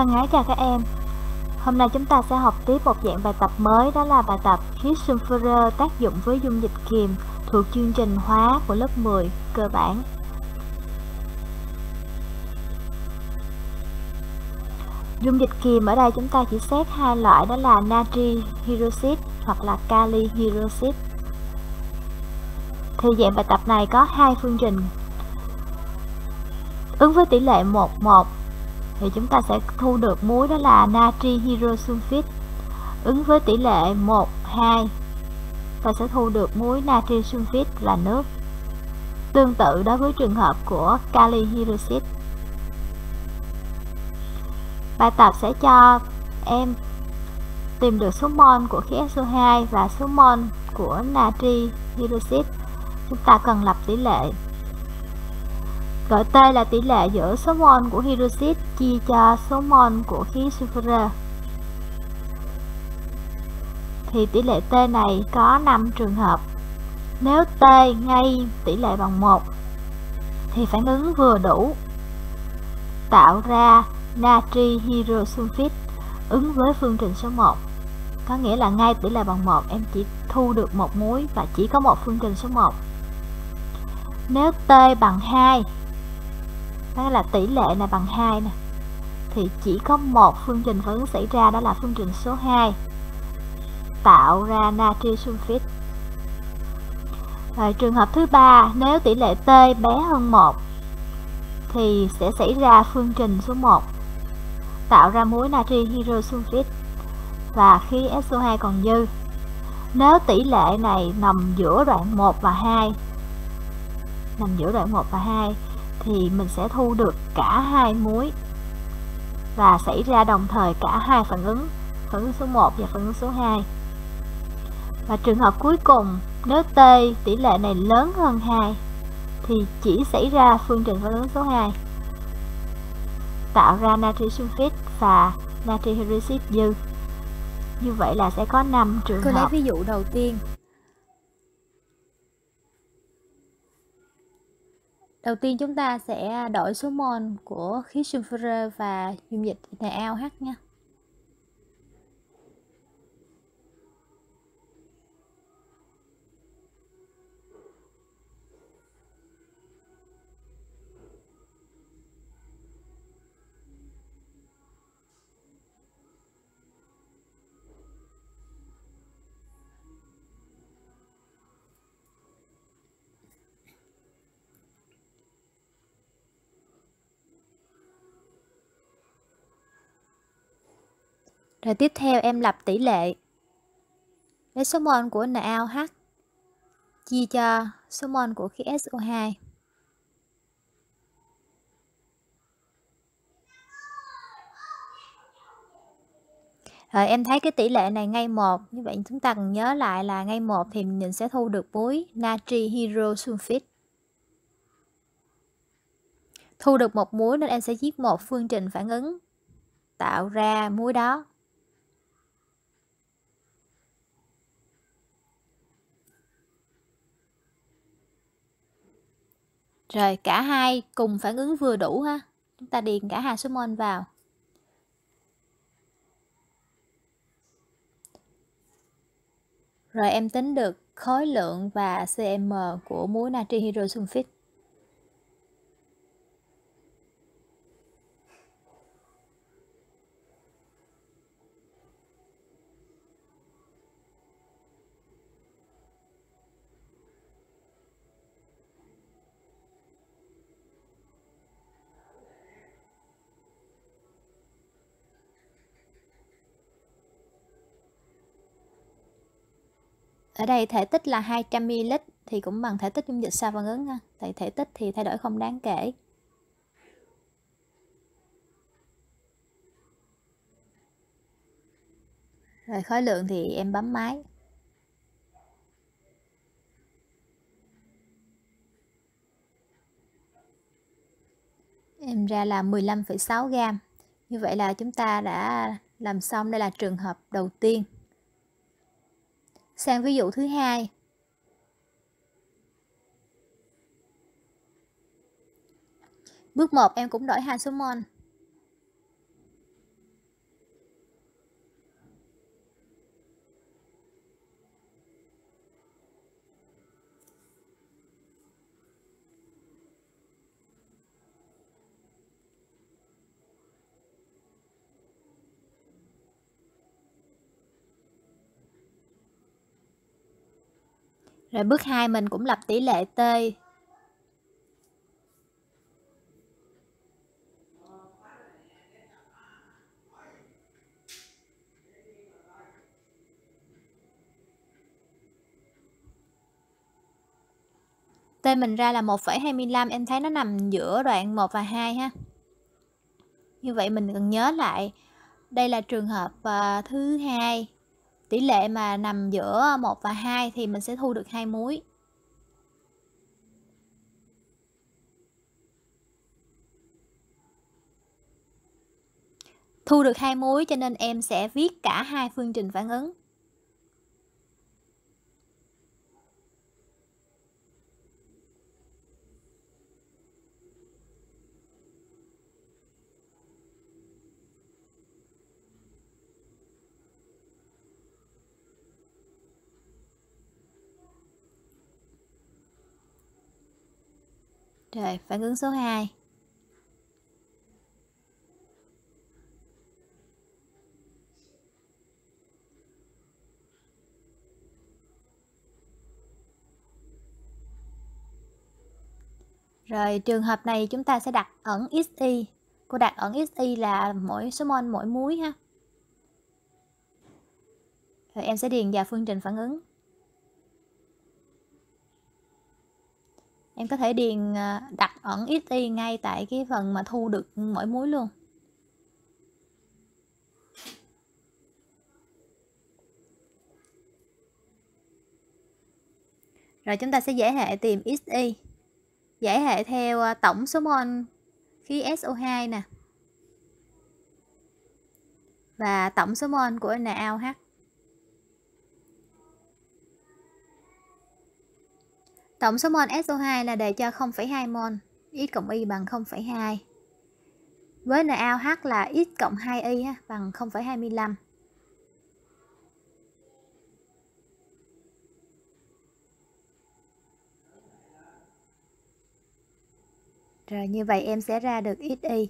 Thân ái chào các em Hôm nay chúng ta sẽ học tiếp một dạng bài tập mới, đó là bài tập khí tác dụng với dung dịch kiềm thuộc chương trình hóa của lớp 10 cơ bản. Dung dịch kiềm ở đây chúng ta chỉ xét hai loại, đó là natri hydroxit hoặc là kali hydroxit. Thì dạng bài tập này có hai phương trình ứng với tỷ lệ 11 thì chúng ta sẽ thu được muối đó là natri hydrosulfit ứng với tỷ lệ 1 2 ta sẽ thu được muối natri sulfit là nước. Tương tự đối với trường hợp của kali hydroxit bài tập sẽ cho em tìm được số mol của khí SO2 và số mol của natri hydroxit chúng ta cần lập tỷ lệ Gọi T là tỷ lệ giữa số mol của hydroxit chia cho số mol của khí sulfur. Thì tỷ lệ T này có 5 trường hợp. Nếu T ngay tỷ lệ bằng 1 thì phản ứng vừa đủ tạo ra natri hydrosulfit ứng với phương trình số 1. Có nghĩa là ngay tỷ lệ bằng 1 em chỉ thu được một muối và chỉ có một phương trình số 1. Nếu T bằng 2 đó là tỷ lệ là bằng 2 nè. Thì chỉ có một phương trình phản ứng xảy ra, đó là phương trình số 2 tạo ra natri sulfit rồi trường hợp thứ ba, nếu tỷ lệ T bé hơn 1 thì sẽ xảy ra phương trình số 1 tạo ra muối natri hydrosulfit và khí SO2 còn dư. Nếu tỷ lệ này nằm giữa đoạn 1 và 2 nằm giữa đoạn 1 và 2 thì mình sẽ thu được cả hai muối và xảy ra đồng thời cả hai phản ứng phản ứng số 1 và phản ứng số 2 và trường hợp cuối cùng nếu T tỷ lệ này lớn hơn 2 thì chỉ xảy ra phương trình phản ứng số 2 tạo ra natri sulfit và natri hydroxit dư. Như vậy là sẽ có 5 trường Cô hợp. lấy ví dụ đầu tiên Đầu tiên chúng ta sẽ đổi số mol của khí sulfur và dung dịch NaOH nha. Rồi tiếp theo em lập tỷ lệ lấy số mol của NaOH chia cho số mol của khí SO2. Rồi em thấy cái tỷ lệ này ngay một như vậy chúng ta cần nhớ lại là ngay một thì mình sẽ thu được muối natri hydrosulfit. Thu được một muối nên em sẽ viết một phương trình phản ứng tạo ra muối đó. Rồi cả hai cùng phản ứng vừa đủ ha. Chúng ta điền cả hai số mol vào. Rồi em tính được khối lượng và cm của muối natri hydrosulfit. Ở đây thể tích là 200ml thì cũng bằng thể tích dung dịch sao phản ứng ha. Tại thể tích thì thay đổi không đáng kể. Rồi khối lượng thì em bấm máy. Em ra là 15,6 gram. Như vậy là chúng ta đã làm xong đây là trường hợp đầu tiên. Sang ví dụ thứ hai. Bước 1 em cũng đổi hai số mol. Rồi bước 2 mình cũng lập tỷ lệ T T mình ra là 1,25 em thấy nó nằm giữa đoạn 1 và 2 ha. Như vậy mình cần nhớ lại đây là trường hợp uh, thứ hai tỷ lệ mà nằm giữa 1 và 2 thì mình sẽ thu được hai muối. Thu được hai muối cho nên em sẽ viết cả hai phương trình phản ứng. Rồi, phản ứng số 2. Rồi trường hợp này chúng ta sẽ đặt ẩn XY. Cô đặt ẩn XY là mỗi số mol mỗi muối ha. Rồi em sẽ điền vào phương trình phản ứng. Em có thể điền à, đặt ẩn XY ngay tại cái phần mà thu được mỗi muối luôn. Rồi chúng ta sẽ giải hệ tìm XY giải hệ theo à, tổng số mol khí SO2 nè. Và tổng số mol của NaOH Tổng số mol SO2 là đề cho 0,2 mol, x cộng y bằng 0,2. Với NaOH là x cộng 2y bằng 0,25. Rồi như vậy em sẽ ra được XY.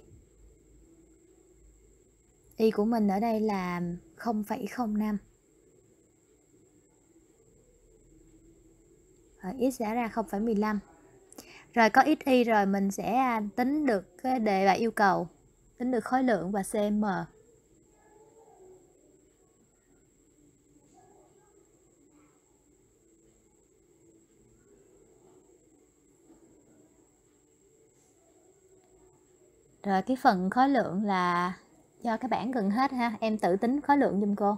Y của mình ở đây là 0,05. Ờ, x sẽ ra 0,15 rồi có xy rồi mình sẽ à, tính được cái đề và yêu cầu tính được khối lượng và cm rồi cái phần khối lượng là do các bạn gần hết ha em tự tính khối lượng giùm cô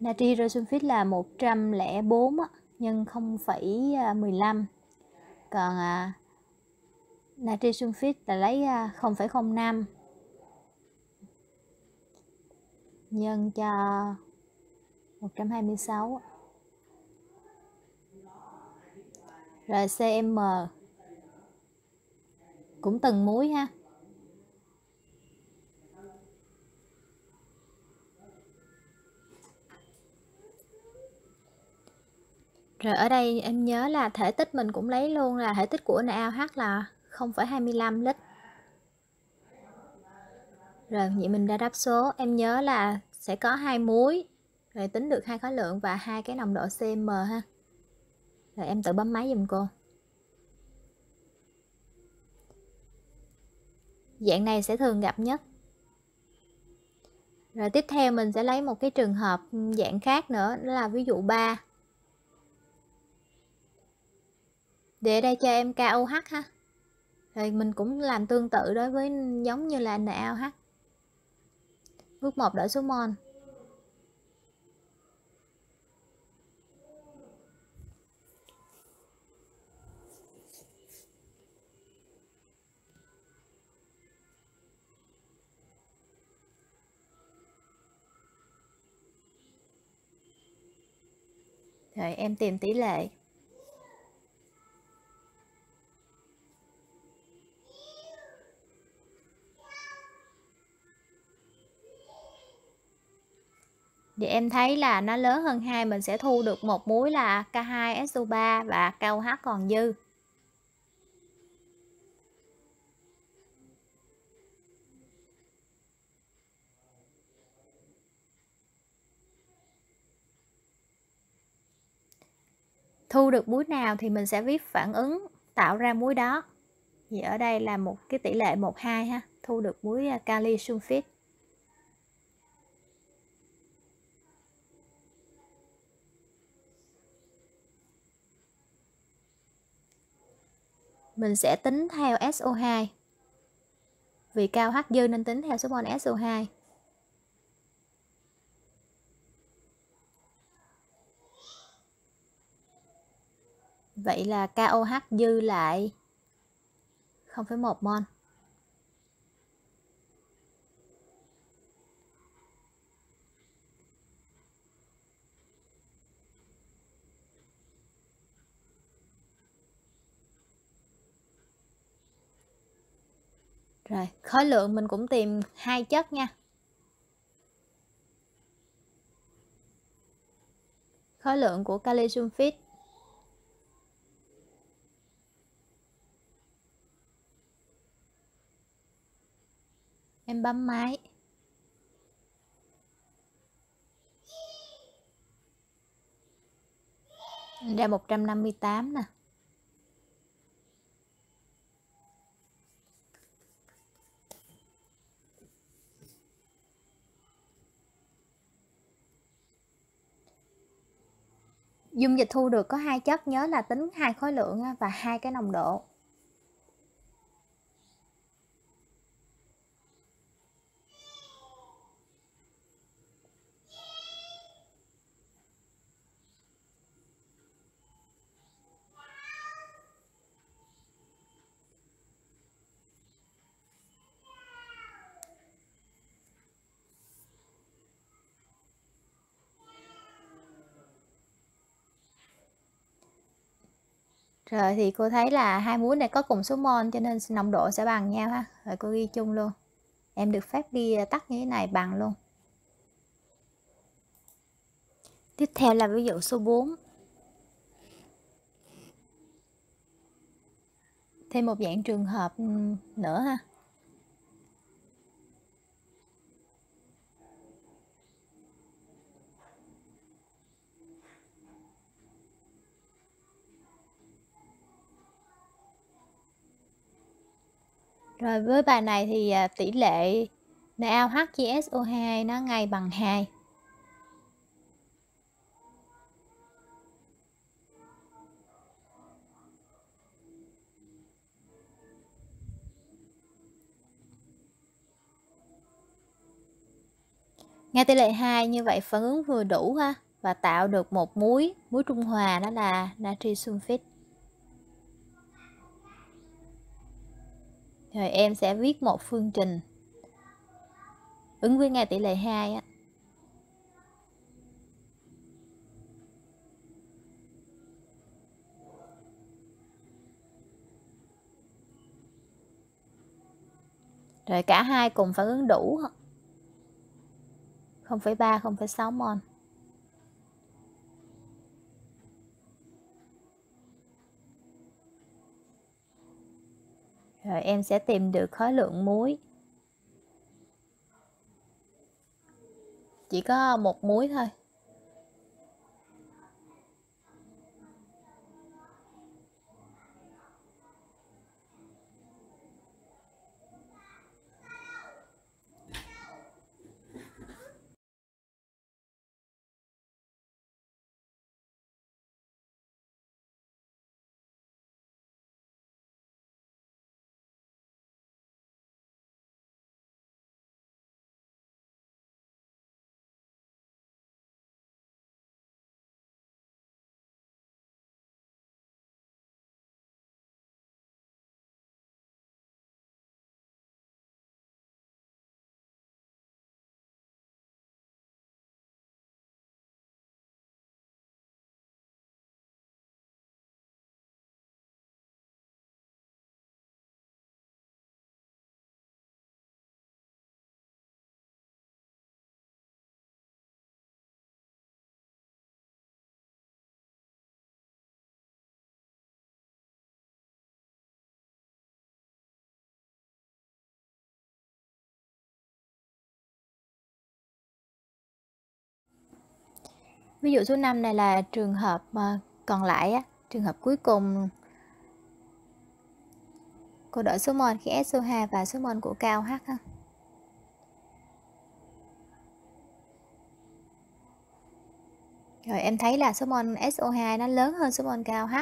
natri rosulfit là 104 nhân 0,15 còn à, natri sulfit là lấy à, 0,05 nhân cho 126 rồi cm cũng từng muối ha. Rồi ở đây em nhớ là thể tích mình cũng lấy luôn là thể tích của NaOH là 0,25 lít. Rồi vậy mình đã đáp số, em nhớ là sẽ có hai muối, rồi tính được hai khối lượng và hai cái nồng độ cm ha. Rồi em tự bấm máy giùm cô. Dạng này sẽ thường gặp nhất. Rồi tiếp theo mình sẽ lấy một cái trường hợp dạng khác nữa, đó là ví dụ 3. Để đây cho em KOH ha. Rồi mình cũng làm tương tự đối với giống như là NaOH bước 1 đổi số mol Rồi em tìm tỷ lệ. Em thấy là nó lớn hơn 2 mình sẽ thu được một muối là K2SO3 và KOH còn dư. thu được muối nào thì mình sẽ viết phản ứng, tạo ra muối đó thì ở đây là một cái tỷ lệ 12 ha, thu được muối à, kali sulfit mình sẽ tính theo SO2 vì cao H dư nên tính theo số mol SO2 Vậy là KOH dư lại 0,1 mol. Rồi, khối lượng mình cũng tìm hai chất nha. Khối lượng của kali sulfit em bấm máy. Ra 158 nè. Dung dịch thu được có hai chất, nhớ là tính hai khối lượng và hai cái nồng độ. Rồi thì cô thấy là hai muối này có cùng số mol cho nên nồng độ sẽ bằng nhau ha. Rồi cô ghi chung luôn. Em được phép ghi ờ, tắt như thế này bằng luôn. Tiếp theo là ví dụ số 4. Thêm một dạng trường hợp nữa ha. Rồi với bài này thì à, tỷ lệ NaOH chia SO2 nó ngay bằng 2. Ngay tỷ lệ 2 như vậy phản ứng vừa đủ ha và tạo được một muối, muối trung hòa đó là natri sulfit. Rồi em sẽ viết một phương trình. Ứng với ngay tỷ lệ 2 á. Rồi cả hai cùng phản ứng đủ. 0,3 0,6 mol. Rồi em sẽ tìm được khối lượng muối. Chỉ có một muối thôi. Ví dụ số 5 này là trường hợp mà còn lại á, trường hợp cuối cùng cô đổi số mol khi SO2 và số mol của cao H ha. Rồi em thấy là số mol SO2 nó lớn hơn số mol cao H.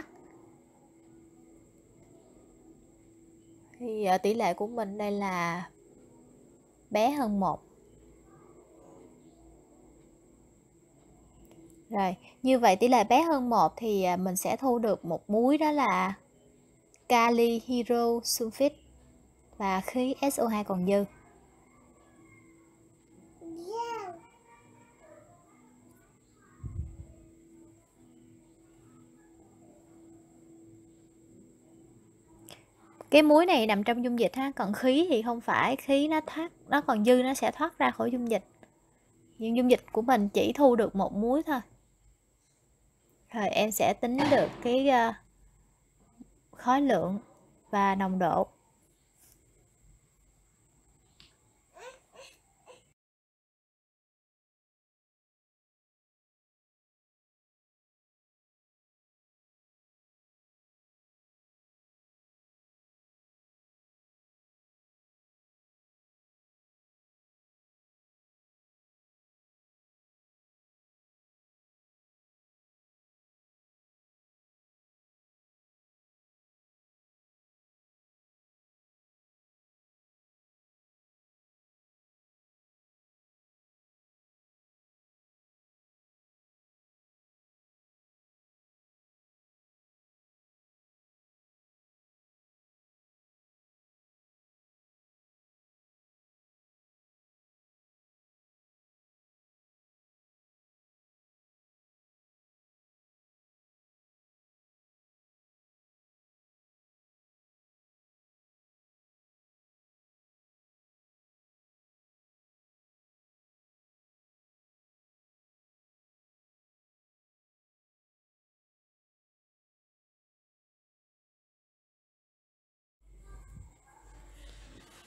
Thì ờ, tỷ lệ của mình đây là bé hơn 1. Rồi, như vậy tỷ lệ bé hơn 1 thì à, mình sẽ thu được một muối đó là kali hydro sulfide và khí SO2 còn dư. cái muối này nằm trong dung dịch ha còn khí thì không phải khí nó thoát nó còn dư nó sẽ thoát ra khỏi dung dịch nhưng dung dịch của mình chỉ thu được một muối thôi rồi em sẽ tính được cái uh, khối lượng và nồng độ.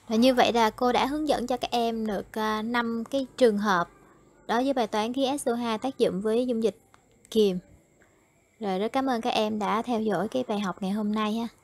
Và như vậy là cô đã hướng dẫn cho các em được à, 5 cái trường hợp đối với bài toán khí SO2 tác dụng với dung dịch kiềm. Rồi rất cảm ơn các em đã theo dõi cái bài học ngày hôm nay ha.